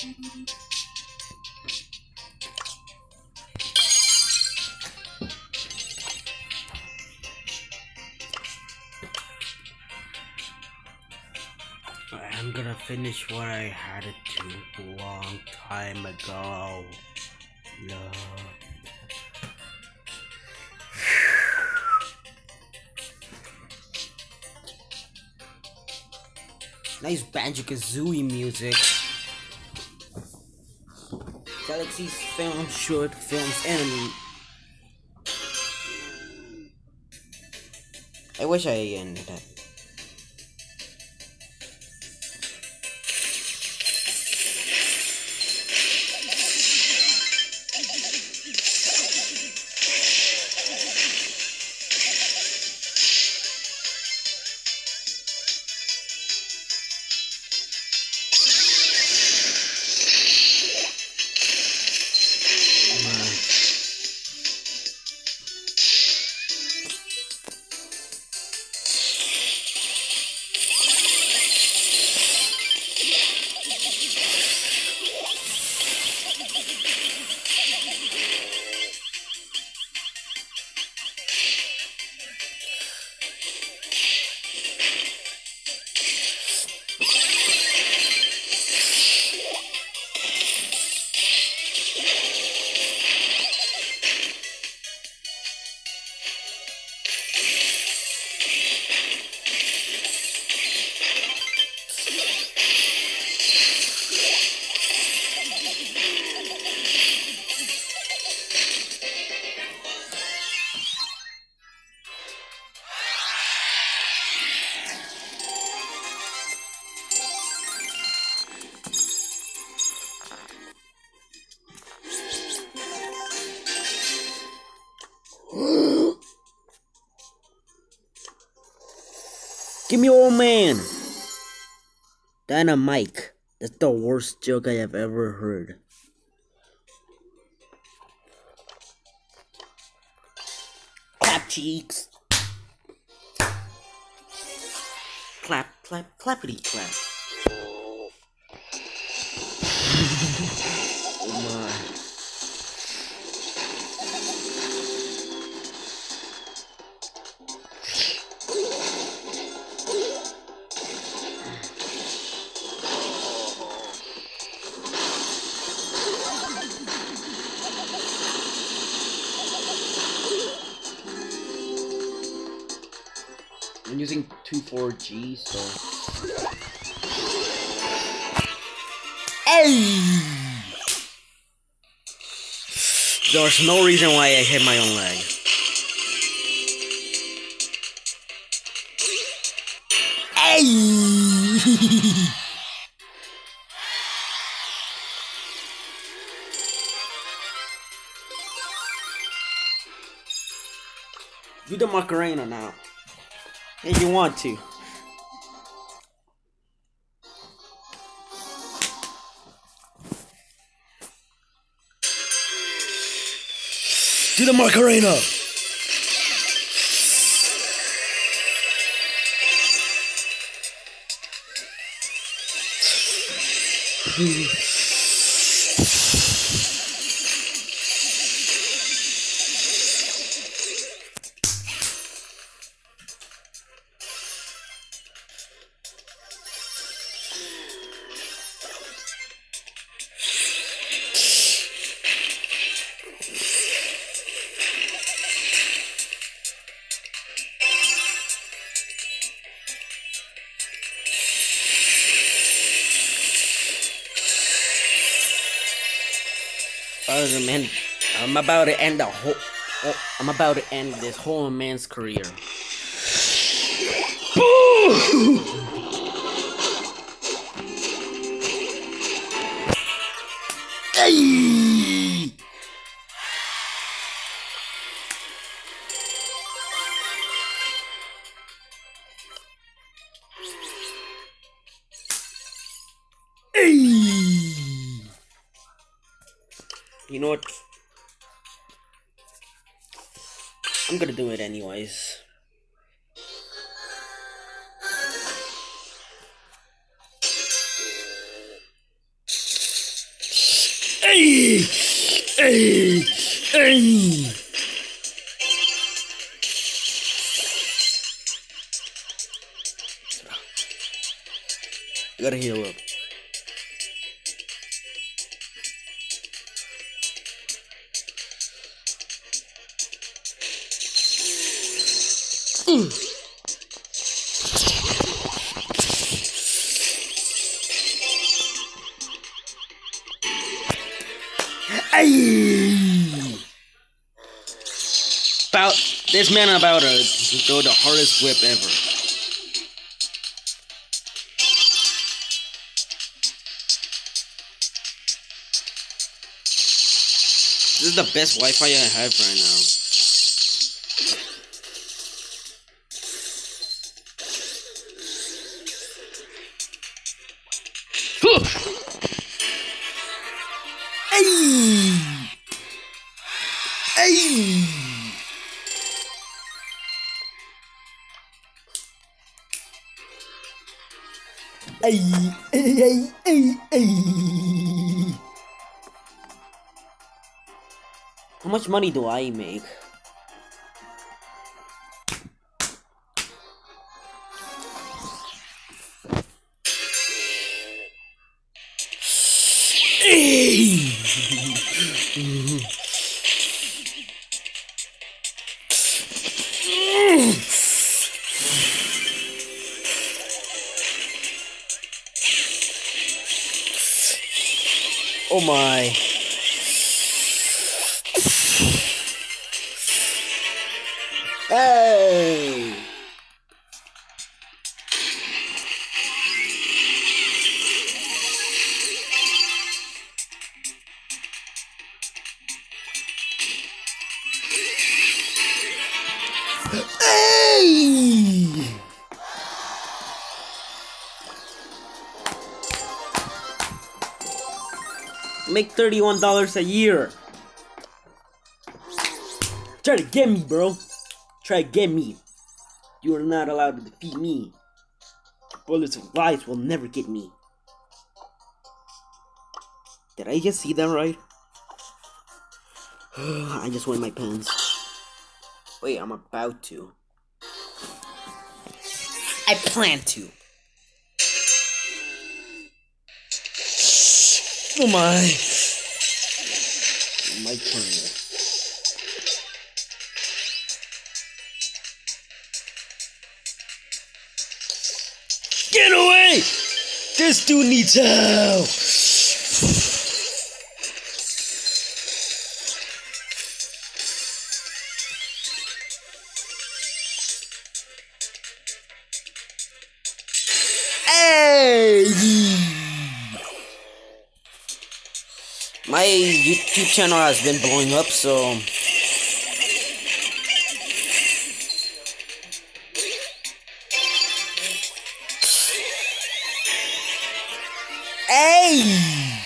I'm gonna finish what I had to do a long time ago. Love. Nice Banjo Kazooie music. Galaxy's film, short films, and I wish I ended that. Give me old man. Dynamite. That's the worst joke I have ever heard. Clap cheeks. Clap, clap, clappity clap. 2.4G, so. Hey! There's no reason why I hit my own leg. Hey! Do the Macarena now. If you want to. Do the Macarena! Man, I'm about to end the whole. Oh, I'm about to end this whole man's career. Hey! You know what? I'm gonna do it anyways. Hey! Hey! I gotta heal up. Ay! About this man about to throw the hardest whip ever. This is the best Wi-Fi I have right now. Money do I make? Oh my. $31 a year. Try to get me, bro. Try to get me. You are not allowed to defeat me. Bullets of lies will never get me. Did I just see that right? I just wet my pants. Wait, I'm about to. I plan to. Oh my. My turn. Get away! This dude needs help! YouTube channel has been blowing up, so Hey!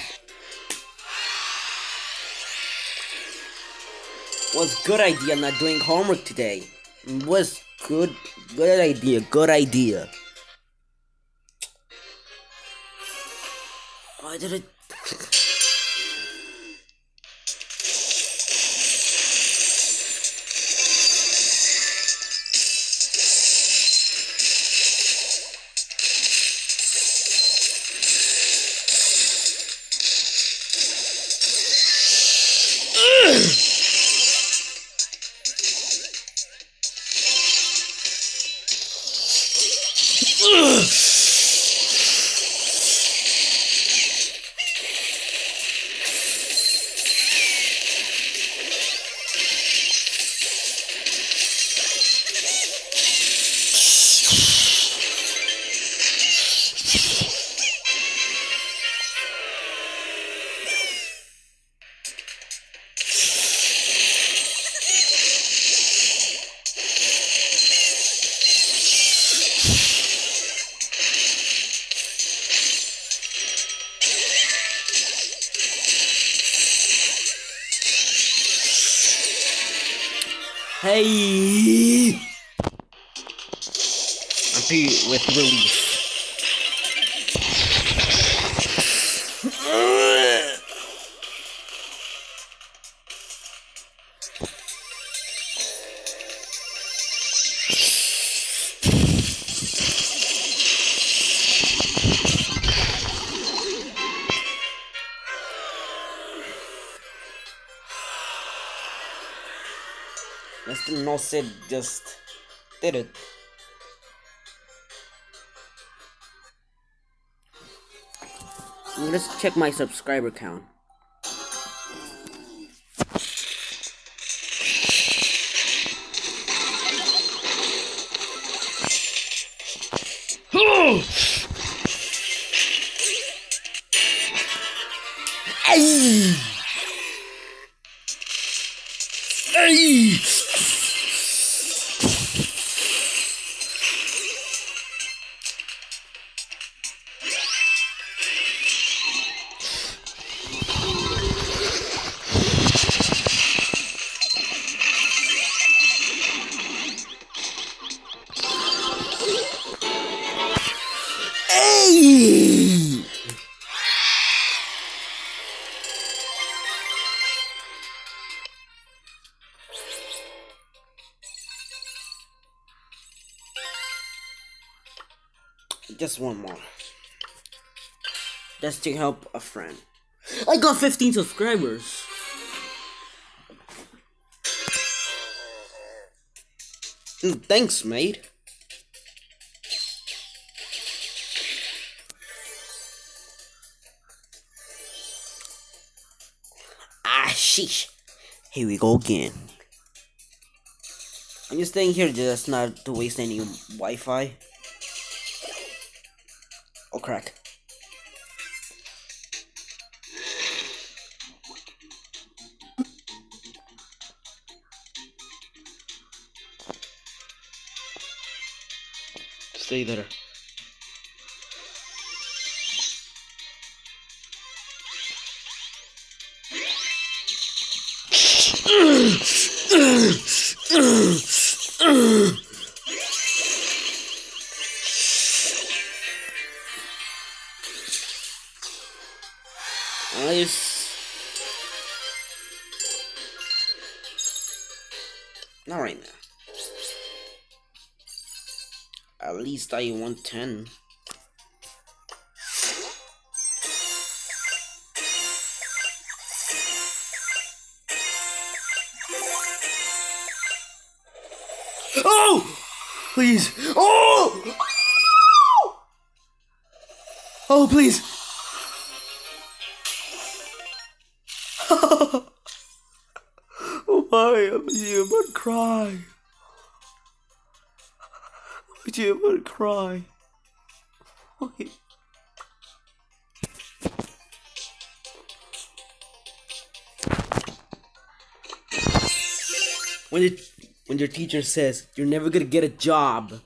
Was good idea not doing homework today. Was good good idea, good idea. Why did it I'm pretty with relief. Just did it. Let's check my subscriber count. Just one more. Just to help a friend. I got 15 subscribers. Mm, Thanks, mate. Ah, sheesh. Here we go again. I'm just staying here just not to waste any Wi-Fi. Crack. Stay there. I want 10. Oh! Please! Oh! Oh, please! oh my, I'm here, cry. I'm cry. Why? When your when your teacher says you're never gonna get a job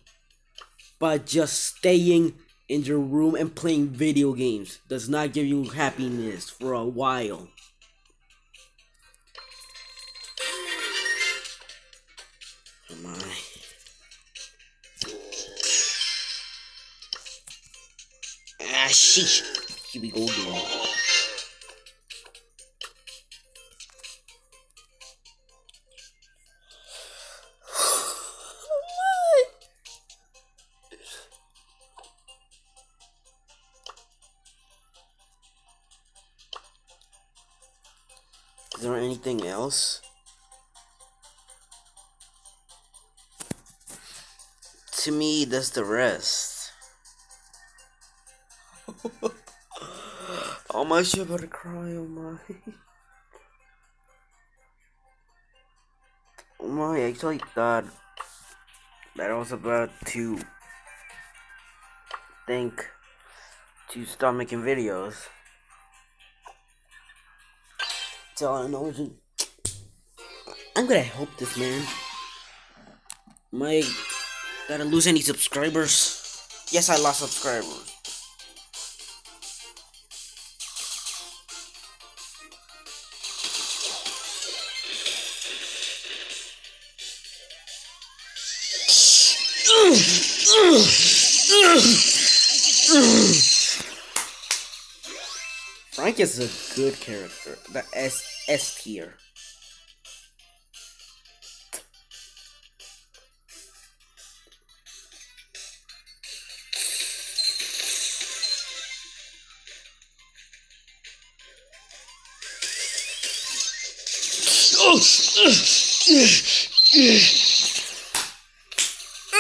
by just staying in your room and playing video games does not give you happiness for a while. Sheesh. Here we go again. Is there anything else? To me, that's the rest. Oh my shit, about to cry, oh my. Oh my, I actually thought that I was about to think to stop making videos. Tell I know. I'm gonna help this man. Am I gonna lose any subscribers? Yes, I lost subscribers. Frank is a good character. The S S tier.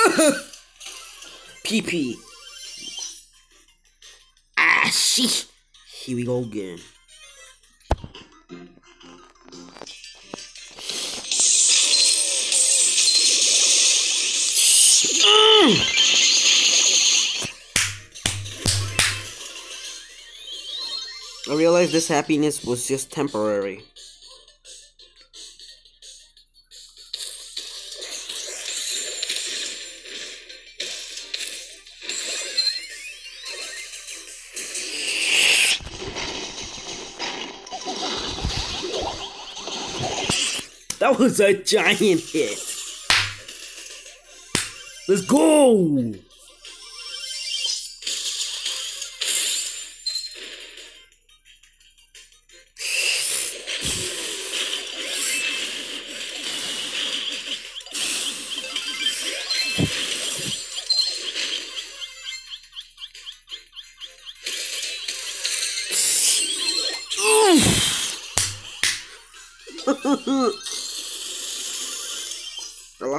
PP. Sheesh. Here we go again. I realized this happiness was just temporary. That was a giant hit. Let's go!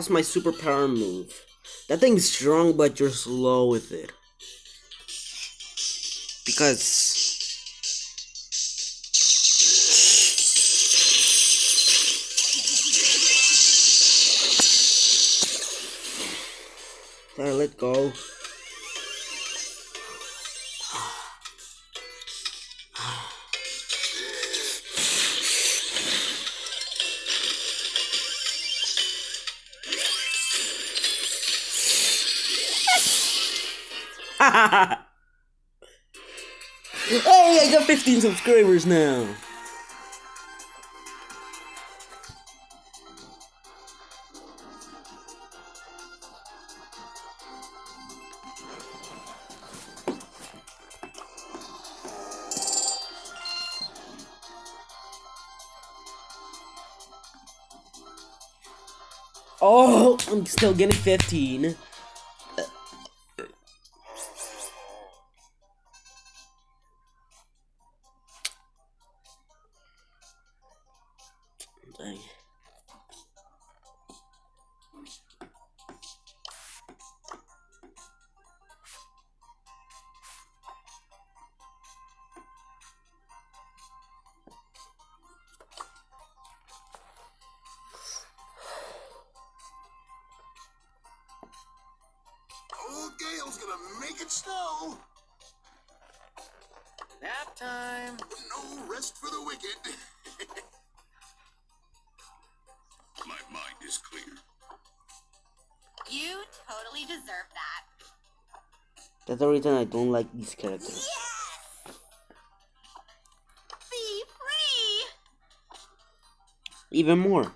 My superpower move. That thing's strong, but you're slow with it. Because. There, let go. hey, I got 15 subscribers now. Oh, I'm still getting 15. Old gonna make it snow. Nap time. No rest for the wicked. My mind is clear. You totally deserve that. That's the reason I don't like these characters. Yes! Be free! Even more.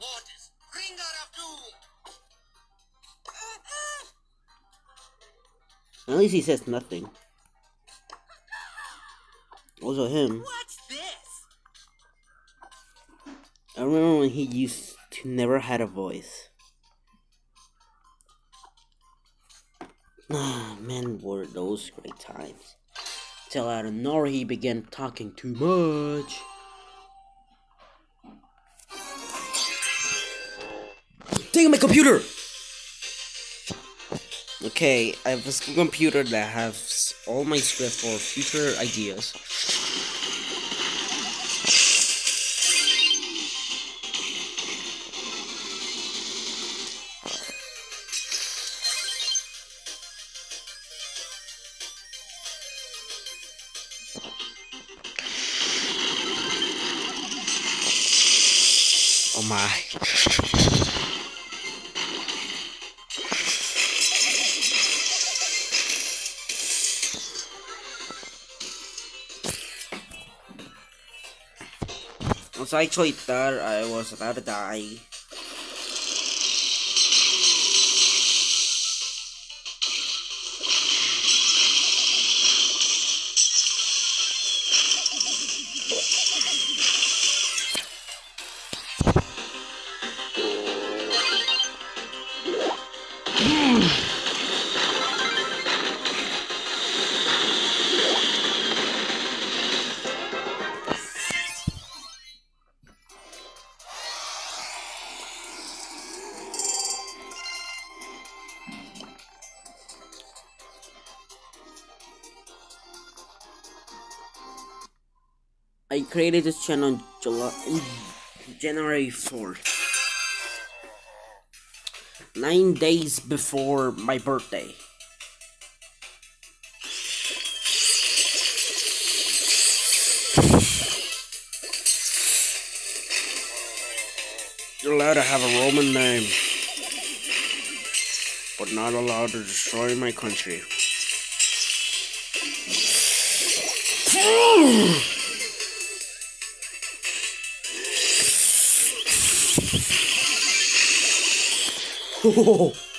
At least he says nothing. Also him. What's this? I remember when he used to never had a voice. Ah, man, were those great times. Till out of nowhere he began talking too much. Take my computer! Okay, I have a computer that has all my script for future ideas. Oh my. Once I thought I was about to die. I created this channel July, January 4th. Nine days before my birthday. You're allowed to have a Roman name, but not allowed to destroy my country. ほほほ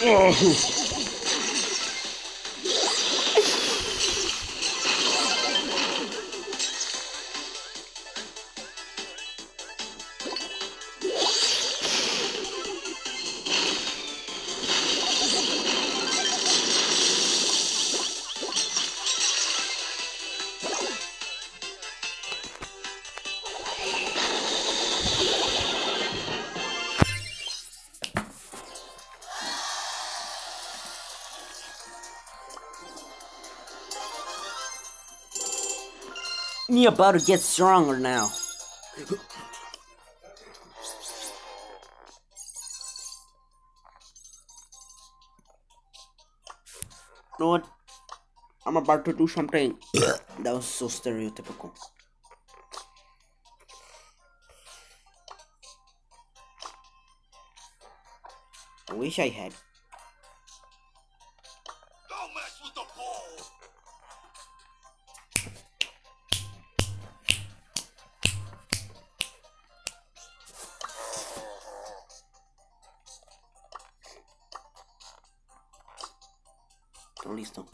Me about to get stronger now. You know what? I'm about to do something that was so stereotypical. I wish I had. Todo listo.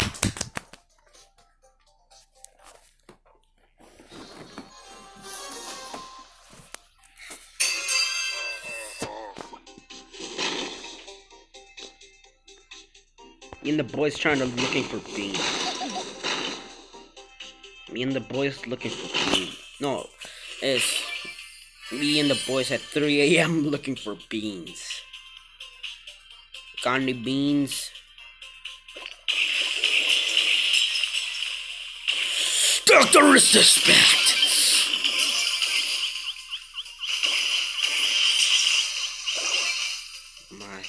Me and the boys trying to looking for beans. Me and the boys looking for beans. No, it's me and the boys at 3 a.m. looking for beans. Got any beans? Doctor suspect. My.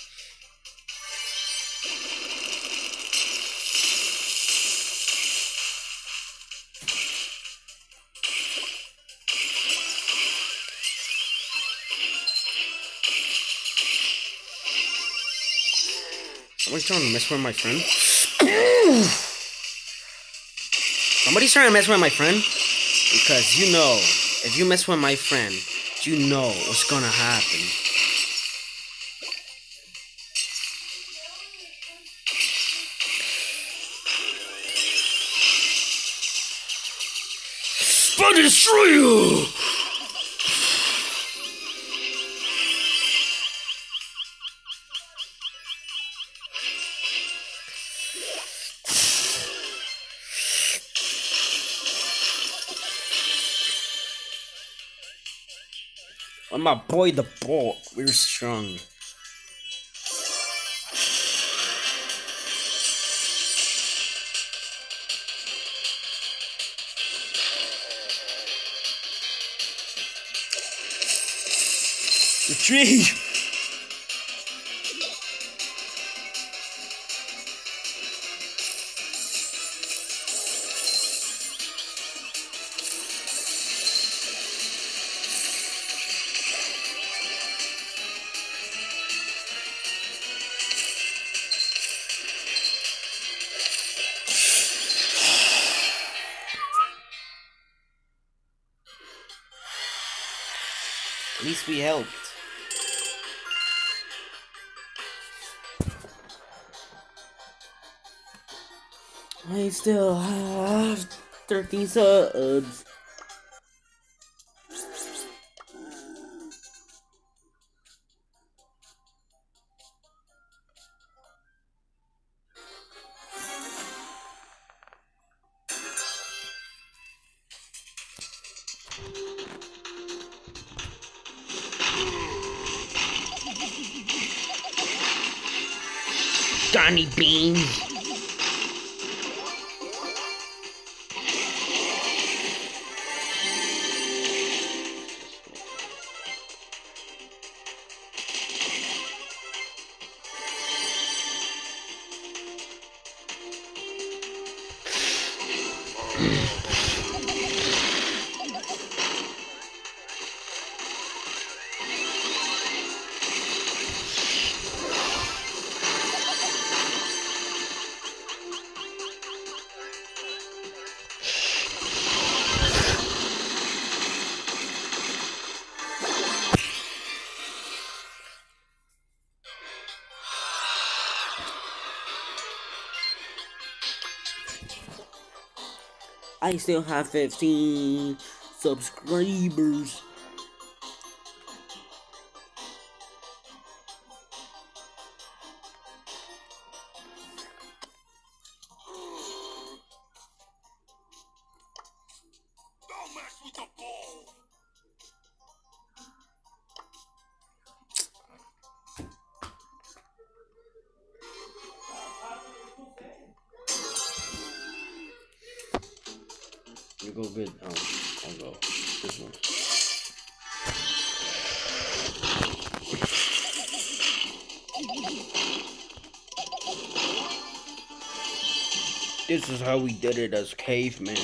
Somebody's trying to mess with my friend. Somebody's trying to mess with my friend. Because you know, if you mess with my friend, you know what's gonna happen. To destroy you! My boy the ball. We're strong. Retreat! still have 30 subs. Johnny Beans. I still have 15 subscribers. How we did it as cavemen.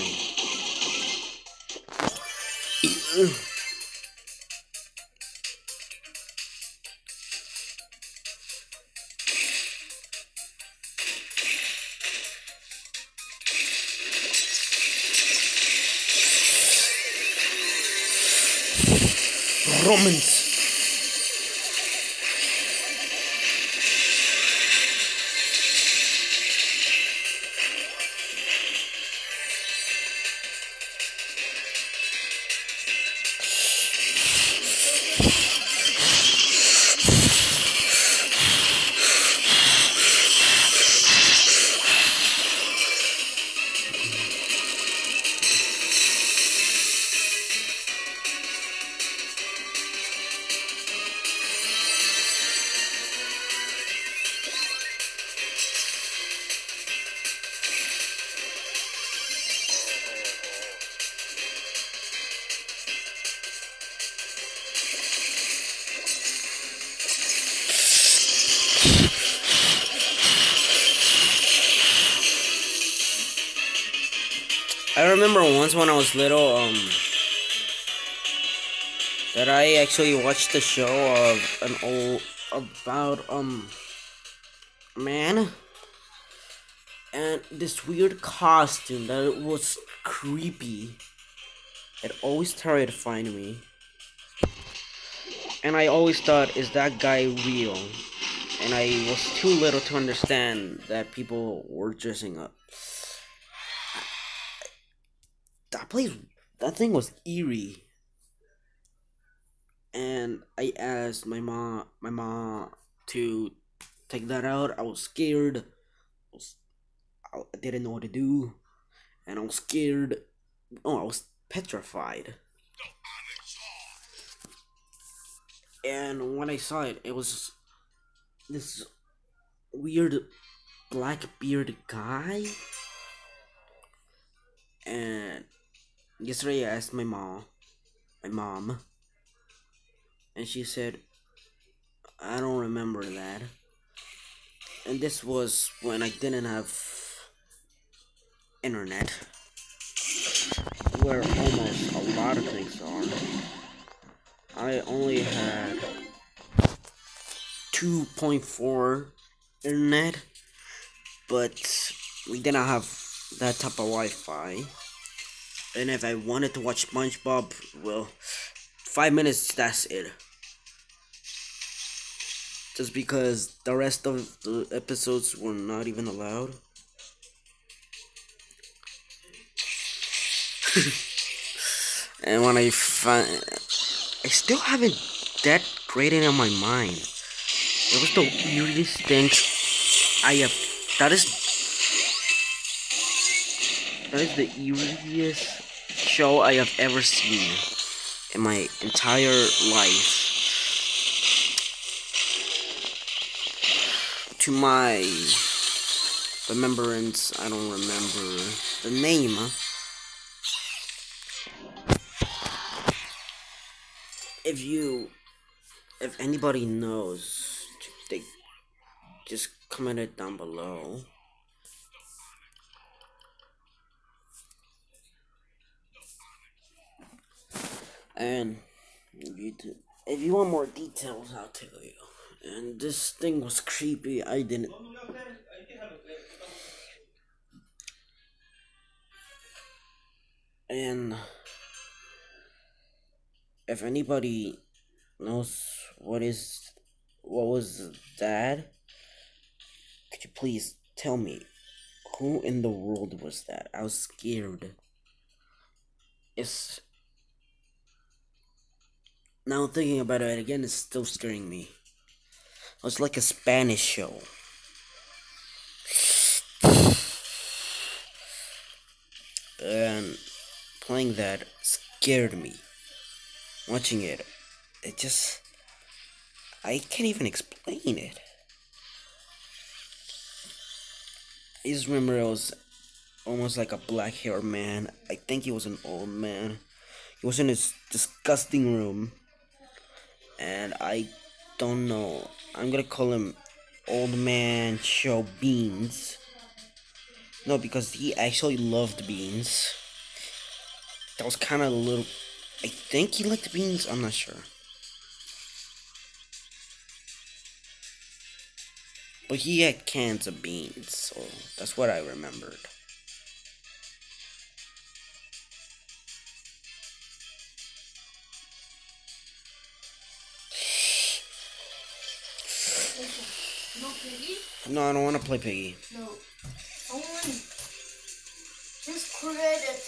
When I was little, um, that I actually watched the show of an old about um man and this weird costume that was creepy. It always terrified me. And I always thought, is that guy real? And I was too little to understand that people were dressing up. That place, that thing was eerie. And I asked my mom, my mom, to take that out. I was scared. I, was, I didn't know what to do, and I was scared. Oh, I was petrified. And when I saw it, it was this weird black bearded guy. And yesterday I asked my mom, my mom, and she said, I don't remember that. And this was when I didn't have internet, where almost a lot of things are. I only had 2.4 internet, but we didn't have that type of Wi-Fi. And if I wanted to watch SpongeBob, well, five minutes, that's it. Just because the rest of the episodes were not even allowed. and when I find, I still haven't that graded in my mind. It was the weirdest things I have. That is that is the eeriest show I have ever seen in my entire life. To my remembrance, I don't remember the name. If you, if anybody knows, they just comment it down below. And if you, do, if you want more details, I'll tell you. And this thing was creepy. I didn't. And if anybody knows what is what was that, could you please tell me who in the world was that? I was scared. It's now thinking about it again, it's still scaring me. Oh, it was like a Spanish show. And playing that scared me. Watching it, it just. I can't even explain it. I just remember it was almost like a black haired man. I think he was an old man. He was in his disgusting room. And I don't know. I'm gonna call him Old Man Show Beans. No, because he actually loved beans. That was kind of a little. I think he liked beans. I'm not sure. But he had cans of beans, so that's what I remembered. No, I don't want to play Piggy. No. Someone just created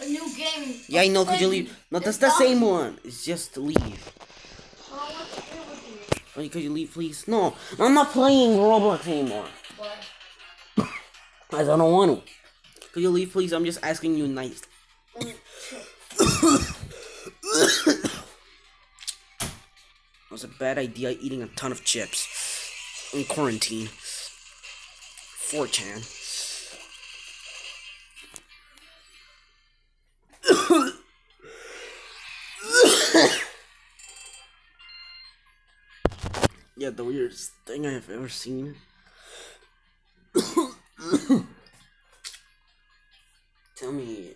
a new game. Yeah, I know. Could you leave? No, that's the same one. It's just leave. I don't want to play with you. Oh, could you leave, please? No, I'm not playing Roblox anymore. But I don't want to. Could you leave, please? I'm just asking you nice. It was a bad idea eating a ton of chips in quarantine. 4chan. yeah, the weirdest thing I have ever seen. Tell me,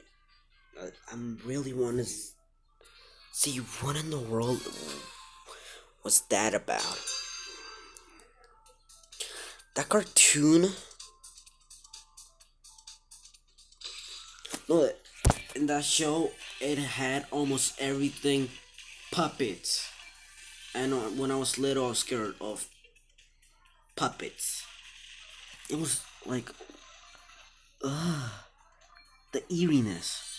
I, I'm really want to see what in the world was that about? That cartoon? No, in that show, it had almost everything puppets. And uh, when I was little, I was scared of puppets. It was like, ugh, the eeriness.